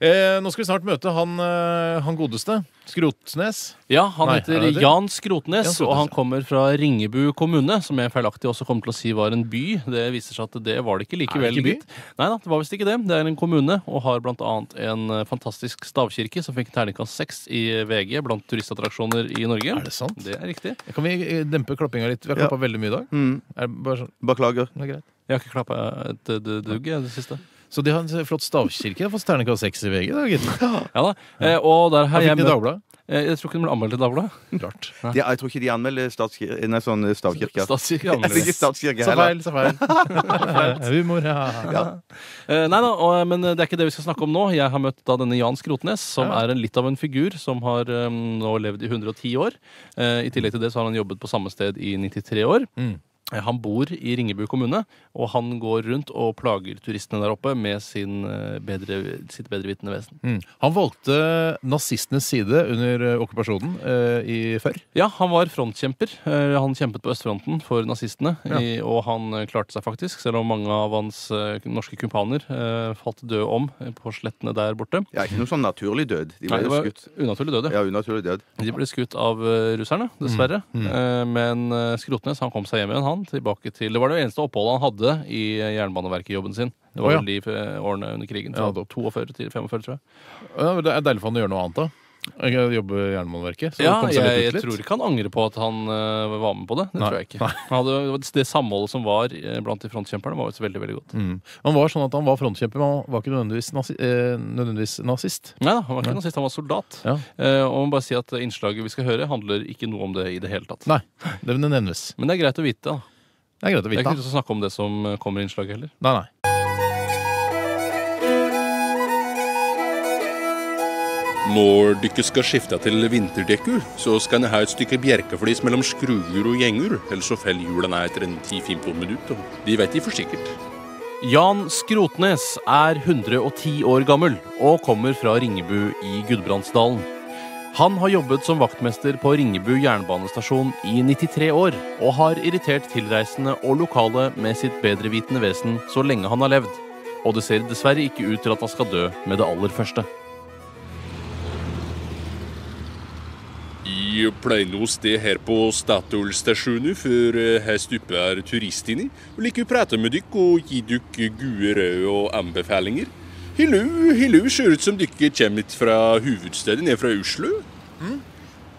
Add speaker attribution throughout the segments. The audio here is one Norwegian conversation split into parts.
Speaker 1: Eh, nå skal vi snart møte han, eh, han godeste. Skrotnes.
Speaker 2: Ja, han
Speaker 1: Nei,
Speaker 2: heter
Speaker 1: er?
Speaker 2: Jan Skrotnes,
Speaker 1: Jan Skrotnes,
Speaker 2: og han kommer fra Ringebu kommune, som jeg feilaktig også kommer til å si var en by. Det viser seg at det var det ikke likevel.
Speaker 1: Er det ikke by?
Speaker 2: Nei da, det var visst ikke det. Det er en kommune, og har blant annet en eh, fantastisk stavkirke som fikk terningkast seks i VG blant turistattraksjoner i Norge.
Speaker 1: Er det sant?
Speaker 2: Det er riktig.
Speaker 1: Kan vi eh, dempe klappinga litt? Vi har
Speaker 3: Ja.
Speaker 1: veldig mye i dag.
Speaker 3: Mm.
Speaker 1: Er det bare sånn,
Speaker 3: Beklager.
Speaker 1: det er greit.
Speaker 2: Jeg har ikke klappa et dugg, jeg, det siste.
Speaker 1: Så de har en flott stavkirke. De har fått terningkast seks i VG. Da, gitt.
Speaker 2: Ja da. Eh, og der
Speaker 1: Har
Speaker 2: jeg
Speaker 1: fikk de
Speaker 2: møtt
Speaker 1: Dagbladet.
Speaker 2: eh, Jeg tror ikke den ble anmeldt i Dagbladet.
Speaker 1: Rart.
Speaker 3: De, jeg tror ikke de anmelder statskir nei, sånn stavkirke.
Speaker 2: Statskirke
Speaker 3: Jeg
Speaker 2: anmelder
Speaker 3: ikke statskirke
Speaker 1: Så
Speaker 3: heller.
Speaker 1: feil, så feil. Humor, ja.
Speaker 2: Eh, nei da, og, men det er ikke det vi skal snakke om nå. Jeg har møtt da denne Jan Skrotnes, som
Speaker 1: Ja.
Speaker 2: er en, litt av en figur som har eh, nå levd i 110 år. Eh, I tillegg til det så har han jobbet på samme sted i 93 år.
Speaker 1: Mm.
Speaker 2: Han bor i Ringebu kommune, og han går rundt og plager turistene der oppe med sin, eh, bedre, sitt bedrevitende vesen.
Speaker 1: Mm. Han valgte nazistenes side under eh, okkupasjonen eh, i før.
Speaker 2: Ja, han var frontkjemper. Eh, Han kjempet på østfronten for nazistene,
Speaker 1: Ja.
Speaker 2: i, og han klarte seg faktisk, selv om mange av hans norske kumpaner eh, falt døde om på slettene der borte.
Speaker 3: Ja, ikke noe sånn naturlig død. De
Speaker 2: Nei, det var
Speaker 3: skutt.
Speaker 2: unaturlig død,
Speaker 3: Ja, unaturlig død.
Speaker 2: De ble skutt av russerne, dessverre.
Speaker 1: Mm.
Speaker 2: Eh, Men Skrotnes han kom seg hjem igjen, han. Tilbake til, Det var det eneste oppholdet han hadde i eh, Jernbaneverket-jobben sin. Det var
Speaker 1: oh, ja.
Speaker 2: de eh, årene under krigen.
Speaker 1: Ja,
Speaker 2: 42 til 45, tror jeg.
Speaker 1: Ja, det er deilig for han å gjøre noe annet, da. Jeg jobber i Jernbaneverket. så
Speaker 2: Ja, jeg, jeg tror ikke han angrer på at han uh, var med på det. Det
Speaker 1: Nei.
Speaker 2: tror jeg ikke. Han hadde, det samholdet som var eh, blant de frontkjemperne, var veldig veldig godt.
Speaker 1: Mm. Han var sånn at han var frontkjemper, men han var ikke nødvendigvis, nazi eh, nødvendigvis nazist.
Speaker 2: Nei da, han var ikke nazist, han var soldat.
Speaker 1: Ja.
Speaker 2: Eh, og man bare si at Innslaget vi skal høre, handler ikke noe om det i det hele tatt.
Speaker 1: Nei, det vil nevnes.
Speaker 2: Men det er greit å vite. da.
Speaker 1: Det er greit å
Speaker 2: Det er
Speaker 1: vite.
Speaker 2: ikke å snakke om det som eh, kommer i innslaget heller.
Speaker 1: Nei, nei.
Speaker 4: Når dere skal skifte til vinterdekkur, så skal dere ha et stykke bjerkeflis mellom skruer og gjenger, ellers så faller hjulene etter en 10-15 minutter. De vet de for sikkert.
Speaker 2: Jan Skrotnes er 110 år gammel og kommer fra Ringebu i Gudbrandsdalen. Han har jobbet som vaktmester på Ringebu jernbanestasjon i 93 år, og har irritert tilreisende og lokale med sitt bedrevitende vesen så lenge han har levd. Og det ser dessverre ikke ut til at han skal dø med det aller første.
Speaker 4: Jeg pleier å stå her på Statoil-stasjonen før eh, her stupper turistene, og liker å prate med dere og gi dere gode råd og anbefalinger. Hillo, hillo, ser ut som dere kommer fra hovedstedet, ned fra Oslo.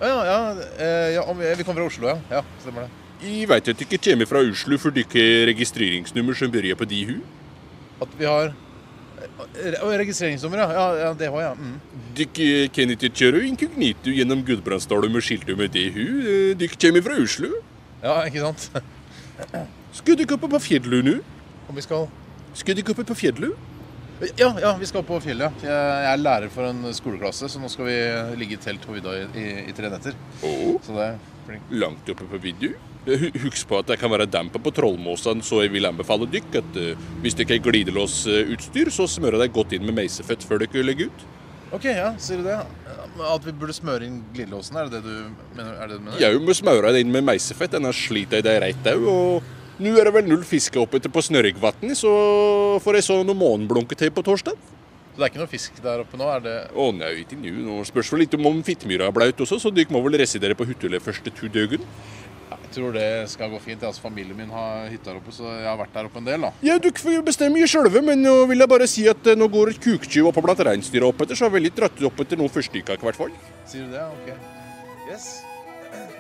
Speaker 1: Ja, ja, ja, ja vi kommer fra Oslo, ja. Ja, Stemmer det.
Speaker 4: Jeg vet at dere kommer fra Oslo for dere registreringsnummer som begynner på de hu.
Speaker 1: At vi har eh, Registreringsnummer, ja. ja. Det har jeg. Mm.
Speaker 4: Dere kan ikke kjøre inkognito gjennom Gudbrandsdalen med skiltet med det hu. Eh, Dere kommer fra Oslo.
Speaker 1: Ja, ikke sant?
Speaker 4: Skal dere oppe på fjellet nå?
Speaker 1: Om vi skal
Speaker 4: Skal dere oppe på fjellet?
Speaker 1: Ja, ja, vi skal på fjellet. ja. Jeg er lærer for en skoleklasse, så nå skal vi ligge i telt på vidda i, i, i tre netter.
Speaker 4: Oh.
Speaker 1: Så det er flink.
Speaker 4: langt oppe på vidda. Hu- Husk på at det kan være damper på Trollmåsene, så jeg vil anbefale dykk at eh, hvis dere har glidelåsutstyr, så smører dere godt inn med meisefett før dere legger ut.
Speaker 1: Ok, ja, sier du det? At vi burde smøre inn glidelåsen, er det det du mener? Er det du mener?
Speaker 4: Jeg må smøre det inn med meisefett, ellers sliter jeg det rett òg. Og nå er det vel null fiske oppe på Snørrikvatn, så får jeg så noe til på torsdag.
Speaker 1: Så det er ikke noe fisk der oppe nå? Er det
Speaker 4: Å nei, ikke nå. Nå spørs vel litt om om fittmyra er blaut også, så dere må vel residere på Huttule første to døgn.
Speaker 1: Jeg tror det skal gå fint. Altså, familien min har hytta der oppe, så jeg har vært der oppe en del. da.
Speaker 4: Ja, Du bestemmer jo sjølve, men nå vil jeg bare si at eh, nå går et kuktyv oppe blant reinsdyra opp etter, så har vel litt dratt opp etter noen førstykka i hvert fall.
Speaker 1: Sier du det? Ok. Yes.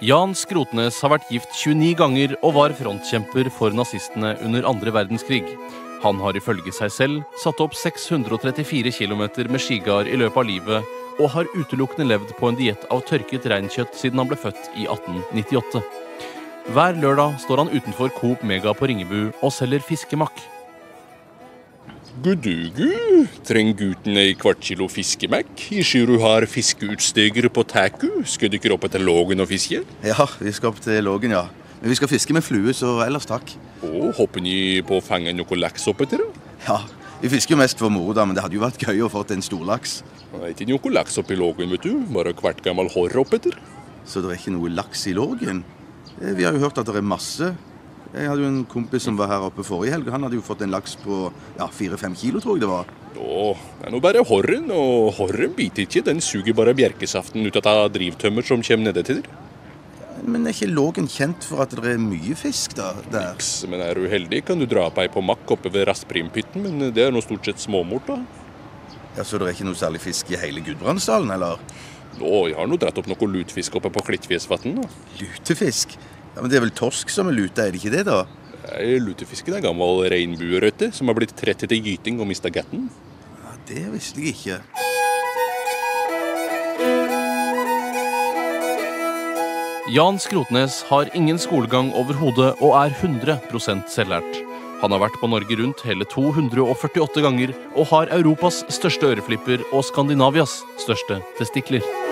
Speaker 2: Jan Skrotnes har vært gift 29 ganger og var frontkjemper for nazistene under andre verdenskrig. Han har ifølge seg selv satt opp 634 km med skigard i løpet av livet, og har utelukkende levd på en diett av tørket reinkjøtt siden han ble født i 1898. Hver lørdag står han utenfor Coop Mega på Ringebu og selger fiskemakk.
Speaker 4: Gudugu, trenger gutten ei kvart kilo fiskemakk? Ikke du har fiskeutstyr på taku? Skal dere opp etter Lågen og fiske?
Speaker 3: Ja, vi skal opp til Lågen, ja. Men vi skal fiske med flue, så ellers takk.
Speaker 4: Å, hopper ni på å fange noe laks opp etter? det?
Speaker 3: Ja, vi fisker jo mest for moro, da, men det hadde jo vært gøy å få en storlaks.
Speaker 4: Det er ikke noe laks oppi Lågen, vet du. Bare hvert gammel hår opp etter.
Speaker 3: Så det er ikke noe laks i Lågen. Eh, Vi har jo hørt at det er masse. Jeg hadde jo en kompis som var her oppe forrige helg. Han hadde jo fått en laks på ja, fire-fem kilo, tror jeg det var.
Speaker 4: Å, det er nå bare horren, og horren biter ikke. Den suger bare bjerkesaften ut av drivtømmer som kommer nedetil.
Speaker 3: Men er ikke Lågen kjent for at det er mye fisk da, der?
Speaker 4: Niks, Men er du heldig, kan du dra på ei på makk oppe ved Rasprimpytten, men det er nå stort sett småmort, da.
Speaker 3: Ja, Så det er ikke noe særlig fisk i hele Gudbrandsdalen, eller?
Speaker 4: Å, jeg har nå dratt opp noe lutfisk oppe på Klittfjesvatn.
Speaker 3: Lutefisk? Ja, Men det er vel torsk som er lute, er det ikke det, da?
Speaker 4: Nei, Lutefisken er gammel regnbuerøtte som har blitt trett etter gyting og mista gatten.
Speaker 3: Ja, Det visste jeg ikke.
Speaker 2: Jan Skrotnes har ingen skolegang overhodet og er 100% selvlært. Han har vært på Norge Rundt hele 248 ganger og har Europas største øreflipper og Skandinavias største testikler.